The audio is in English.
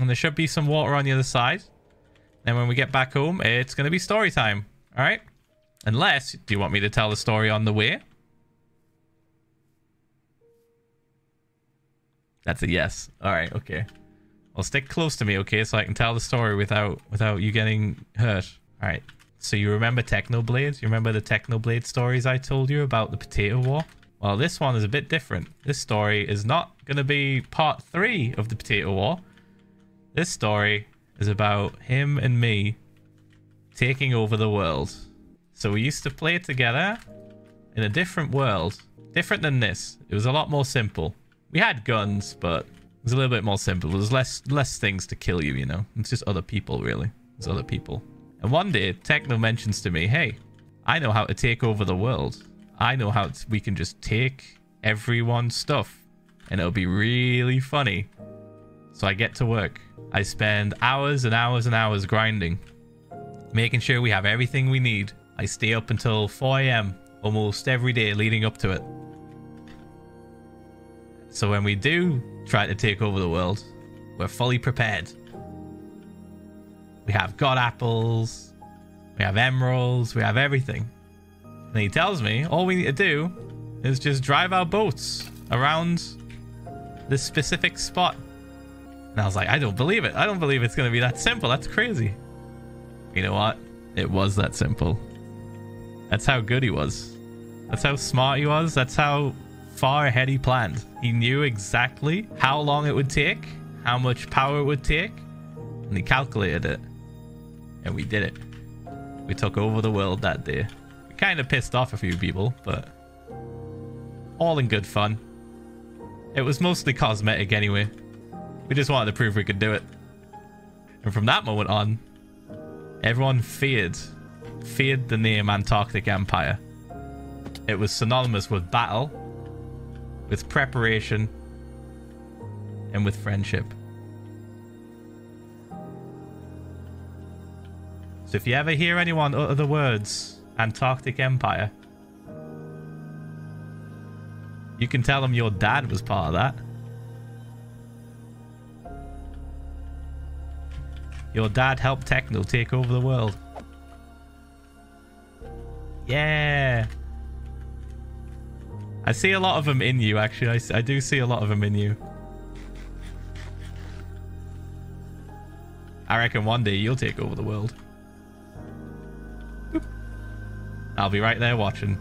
And there should be some water on the other side. Then when we get back home, it's going to be story time. All right? Unless, do you want me to tell the story on the way? That's a yes. All right, okay. Well, stick close to me, okay, so I can tell the story without without you getting hurt. All right. So you remember Technoblade? You remember the Technoblade stories I told you about the Potato War? Well, this one is a bit different. This story is not going to be part three of the Potato War. This story is about him and me taking over the world. So we used to play together in a different world. Different than this. It was a lot more simple. We had guns, but it was a little bit more simple. There's less less things to kill you, you know? It's just other people, really. It's other people. And one day, Techno mentions to me, hey, I know how to take over the world. I know how we can just take everyone's stuff and it'll be really funny. So I get to work. I spend hours and hours and hours grinding, making sure we have everything we need. I stay up until 4 a.m. almost every day leading up to it. So when we do try to take over the world, we're fully prepared. We have god apples, we have emeralds, we have everything. And he tells me all we need to do is just drive our boats around this specific spot. And I was like, I don't believe it. I don't believe it's going to be that simple. That's crazy. You know what? It was that simple. That's how good he was. That's how smart he was. That's how far ahead he planned. He knew exactly how long it would take, how much power it would take, and he calculated it. And we did it. We took over the world that day. We kind of pissed off a few people, but all in good fun. It was mostly cosmetic anyway. We just wanted to prove we could do it. And from that moment on, everyone feared, feared the name Antarctic Empire. It was synonymous with battle, with preparation, and with friendship. So if you ever hear anyone utter the words Antarctic Empire, you can tell them your dad was part of that. Your dad helped Techno take over the world. Yeah. I see a lot of them in you, actually. I, I do see a lot of them in you. I reckon one day you'll take over the world. I'll be right there watching.